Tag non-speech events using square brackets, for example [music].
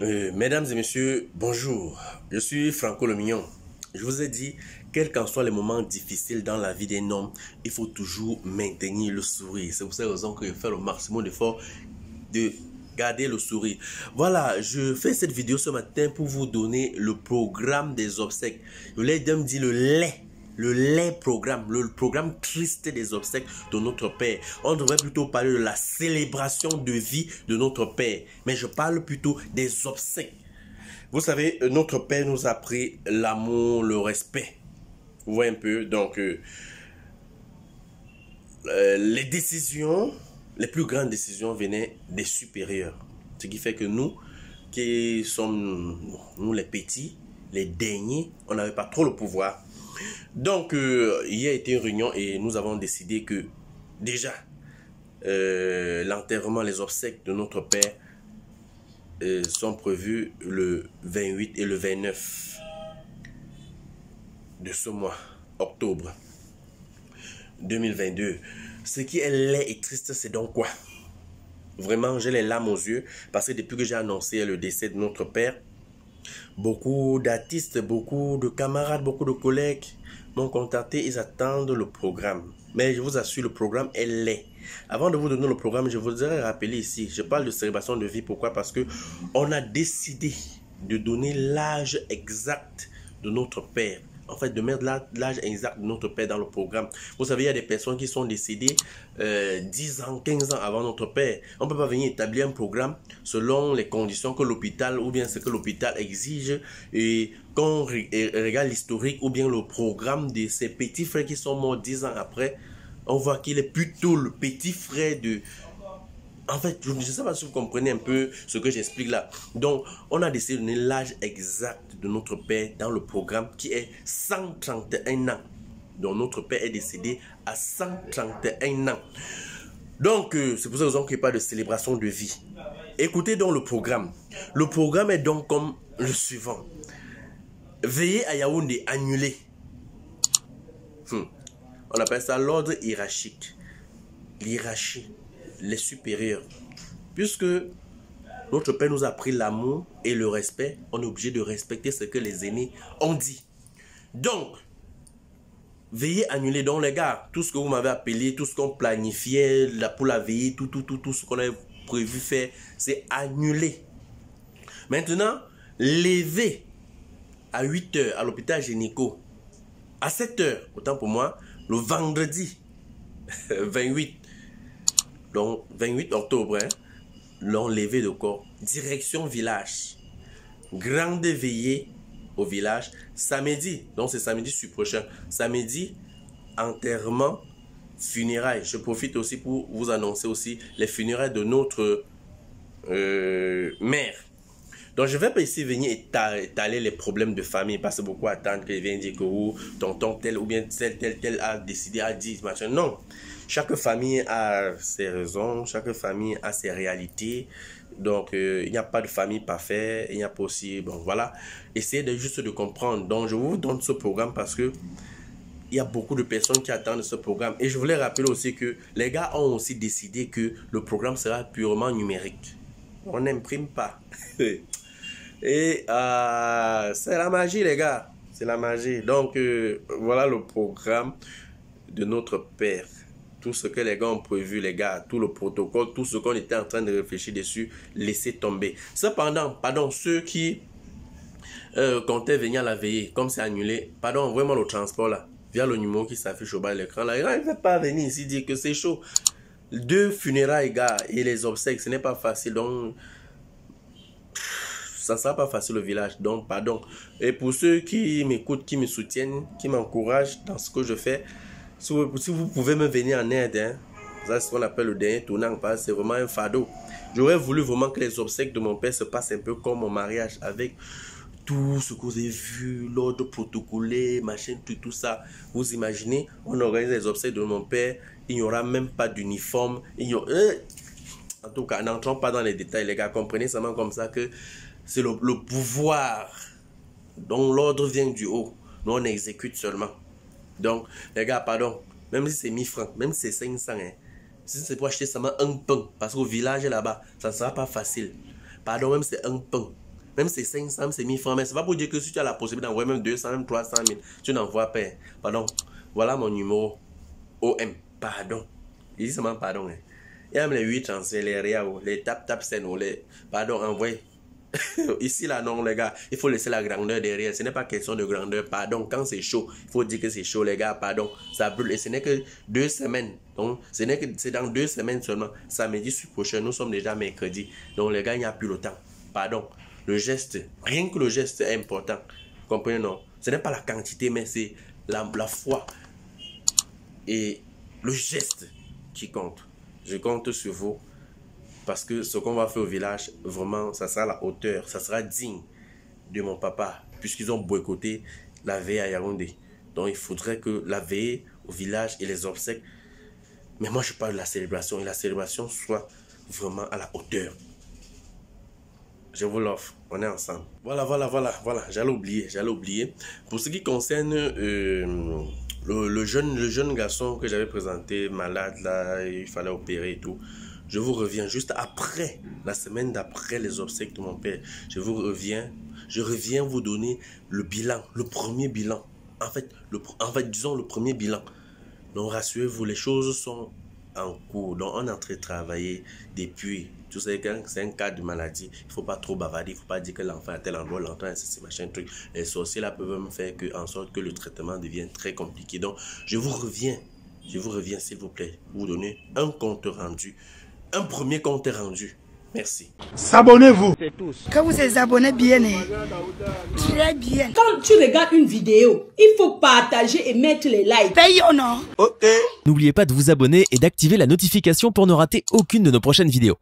Euh, mesdames et messieurs, bonjour. Je suis Franco le Mignon. Je vous ai dit, quels qu'en soient les moments difficiles dans la vie d'un homme, il faut toujours maintenir le sourire. C'est pour cette raison que je fais le maximum d'efforts de garder le sourire. Voilà, je fais cette vidéo ce matin pour vous donner le programme des obsèques. Je voulais me dire le lait le lait programme, le programme triste des obsèques de notre Père. On devrait plutôt parler de la célébration de vie de notre Père. Mais je parle plutôt des obsèques. Vous savez, notre Père nous a pris l'amour, le respect. Vous voyez un peu Donc, euh, euh, les décisions, les plus grandes décisions venaient des supérieurs. Ce qui fait que nous, qui sommes, nous les petits, les derniers, on n'avait pas trop le pouvoir. Donc, il y a été une réunion et nous avons décidé que déjà, euh, l'enterrement, les obsèques de notre Père euh, sont prévus le 28 et le 29 de ce mois, octobre 2022. Ce qui est laid et triste, c'est donc quoi? Vraiment, j'ai les larmes aux yeux parce que depuis que j'ai annoncé le décès de notre Père, beaucoup d'artistes, beaucoup de camarades, beaucoup de collègues m'ont contacté, ils attendent le programme. Mais je vous assure, le programme est laid. Avant de vous donner le programme, je voudrais rappeler ici, je parle de célébration de vie. Pourquoi? Parce que on a décidé de donner l'âge exact de notre Père en fait, de mettre l'âge exact de notre père dans le programme. Vous savez, il y a des personnes qui sont décédées euh, 10 ans, 15 ans avant notre père. On ne peut pas venir établir un programme selon les conditions que l'hôpital ou bien ce que l'hôpital exige et quand on regarde l'historique ou bien le programme de ces petits frères qui sont morts 10 ans après, on voit qu'il est plutôt le petit frère de en fait, je ne sais pas si vous comprenez un peu ce que j'explique là. Donc, on a décidé de donner l'âge exact de notre père dans le programme qui est 131 ans. Donc, notre père est décédé à 131 ans. Donc, euh, c'est pour ça qu'il n'y a pas de célébration de vie. Écoutez donc le programme. Le programme est donc comme le suivant. Veillez à Yaoundé, annulé. Hmm. On appelle ça l'ordre hiérarchique. L'hierarchie les supérieurs. Puisque notre Père nous a pris l'amour et le respect, on est obligé de respecter ce que les aînés ont dit. Donc, veillez annuler. Donc, les gars, tout ce que vous m'avez appelé, tout ce qu'on planifiait pour la veillée, tout, tout, tout, tout ce qu'on avait prévu faire, c'est annulé. Maintenant, lever à 8 heures à l'hôpital Génico, à 7 heures, autant pour moi, le vendredi [laughs] 28 donc 28 octobre, hein, l'enlevé de corps, direction village. Grande veillée au village. Samedi, donc c'est samedi sur prochain. Samedi, enterrement, funérailles. Je profite aussi pour vous annoncer aussi les funérailles de notre euh, mère. Donc, je ne vais pas ici venir étaler les problèmes de famille parce que beaucoup attendent qu'il vienne dire que oh, tonton tel ou bien tel, tel, tel a décidé, à dire, machin. Non. Chaque famille a ses raisons, chaque famille a ses réalités. Donc, euh, il n'y a pas de famille parfaite, il n'y a pas aussi, bon, voilà. Essayez juste de comprendre. Donc, je vous donne ce programme parce que il y a beaucoup de personnes qui attendent ce programme. Et je voulais rappeler aussi que les gars ont aussi décidé que le programme sera purement numérique. On n'imprime pas. [laughs] Et euh, c'est la magie, les gars. C'est la magie. Donc, euh, voilà le programme de notre Père. Tout ce que les gars ont prévu, les gars, tout le protocole, tout ce qu'on était en train de réfléchir dessus, laissez tomber. Cependant, pardon, ceux qui euh, comptaient venir la veiller, comme c'est annulé, pardon, vraiment le transport là, via le numéro qui s'affiche au bas de l'écran là, il ne va pas venir ici dire que c'est chaud. Deux funérailles, gars, et les obsèques, ce n'est pas facile. Donc, ça ne sera pas facile au village. Donc, pardon. Et pour ceux qui m'écoutent, qui me soutiennent, qui m'encouragent dans ce que je fais, si vous, pouvez me venir en aide, hein, c'est ce qu'on appelle le dernier tournant, c'est vraiment un fardeau. J'aurais voulu vraiment que les obsèques de mon père se passent un peu comme mon mariage, avec tout ce que vous avez vu, l'ordre protocolé, machin, tout, ça. Vous imaginez, on organise les obsèques de mon père, il n'y aura même pas d'uniforme. Euh, en tout cas, n'entrons pas dans les détails, les gars. Comprenez seulement comme ça que c'est le, pouvoir dont l'ordre vient du haut. Nous, on exécute seulement. Donc, les gars, pardon, même si c'est 1000 francs, même si c'est 500, hein, si c'est pour acheter seulement un pain, parce qu'au village là-bas, ça ne sera pas facile. Pardon, même si c'est un pain, Même c'est 500, c'est 1000 francs. Mais c'est pas pour dire que si tu as la possibilité d'envoyer même 200, même 300 000, tu n'envoies pas. Pardon. Voilà mon numéro. OM. Pardon. Il dit seulement pardon. Hein. A même les 8 chancels, les réaux, les tap tap sen, les. Pardon, envoyez. [laughs] Ici, là, non, les gars, il faut laisser la grandeur derrière. Ce n'est pas question de grandeur. Pardon, quand c'est chaud, il faut dire que c'est chaud, les gars. Pardon, ça brûle. Et ce n'est que deux semaines. Donc, ce n'est que c'est dans deux semaines seulement. Samedi prochain, nous sommes déjà mercredi. Donc, les gars, il n'y a plus le temps. Pardon. Le geste, rien que le geste est important. Comprenez, non? Ce n'est pas la quantité, mais c'est la, la foi et le geste qui compte. Je compte sur vous parce que ce qu'on va faire au village, vraiment, ça sera à la hauteur, ça sera digne de mon papa, puisqu'ils ont boycotté la veille à Yaoundé. Donc il faudrait que la veille au village et les obsèques, mais moi je parle de la célébration, et la célébration soit vraiment à la hauteur. Je vous l'offre, on est ensemble. Voilà, voilà, voilà, voilà, j'allais oublier, j'allais oublier. Pour ce qui concerne euh, le, jeune, le jeune garçon que j'avais présenté, malade, là, il fallait opérer et tout, je vous reviens juste après, la semaine d'après les obsèques de mon père. Je vous reviens, je reviens vous donner le bilan, le premier bilan. En fait, en fait disons le premier bilan. Donc rassurez-vous, les choses sont en cours. Donc on est en train de travailler depuis. Tu sais, quand c'est un cas de maladie, il ne faut pas trop bavarder, il faut pas dire que l'enfant a tel endroit, l'enfant c'est machin, truc. Les sorciers peuvent me faire que, en sorte que le traitement devienne très compliqué. Donc je vous reviens, je vous reviens s'il vous plaît, vous donner un compte rendu un premier compte est rendu. Merci. S'abonnez-vous. Quand vous êtes abonné bien, hein. très bien. Quand tu regardes une vidéo, il faut partager et mettre les likes. Paye ou non Ok. N'oubliez pas de vous abonner et d'activer la notification pour ne rater aucune de nos prochaines vidéos.